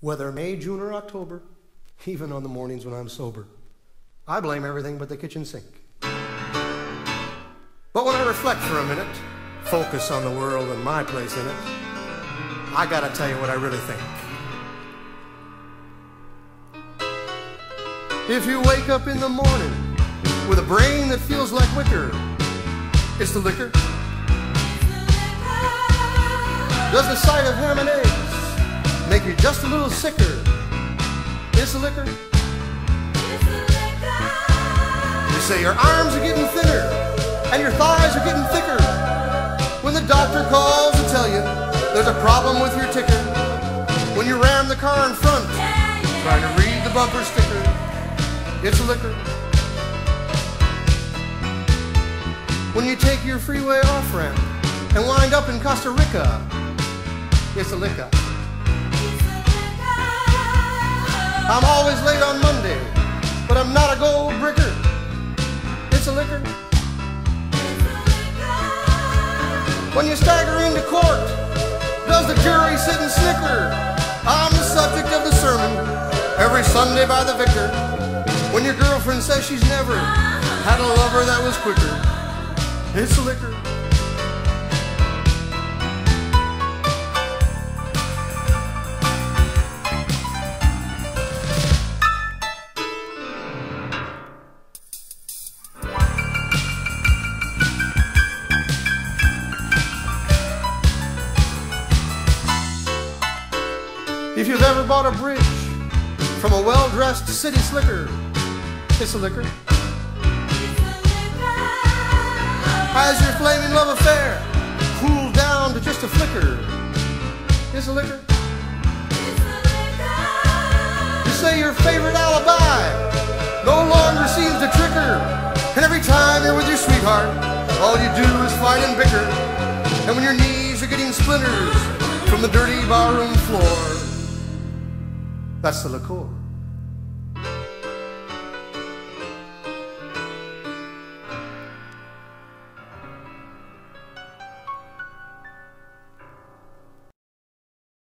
Whether May, June, or October, even on the mornings when I'm sober, I blame everything but the kitchen sink. But when I reflect for a minute, focus on the world and my place in it, I gotta tell you what I really think. If you wake up in the morning with a brain that feels like wicker, it's the liquor. Does the sight of ham and eggs make you just a little sicker? It's the liquor. You say your arms are getting thinner and your thighs are getting thicker. When the doctor calls to tell you there's a problem with your ticker. When you ram the car in front, trying to read the bumper sticker. It's a liquor. When you take your freeway off ramp and wind up in Costa Rica, it's a liquor. I'm always late on Monday, but I'm not a gold bricker. It's a liquor. When you stagger into court, does the jury sit and snicker? I'm the subject of the sermon every Sunday by the vicar. When your girlfriend says she's never had a lover that was quicker, it's a liquor. If you've ever bought a bridge from a well-dressed city slicker, it's a liquor. Has your flaming love affair cooled down to just a flicker? It's a liquor. You say your favorite alibi no longer seems to trigger, and every time you're with your sweetheart, all you do is fight and bicker. And when your knees are getting splinters from the dirty barroom floor, that's the liqueur.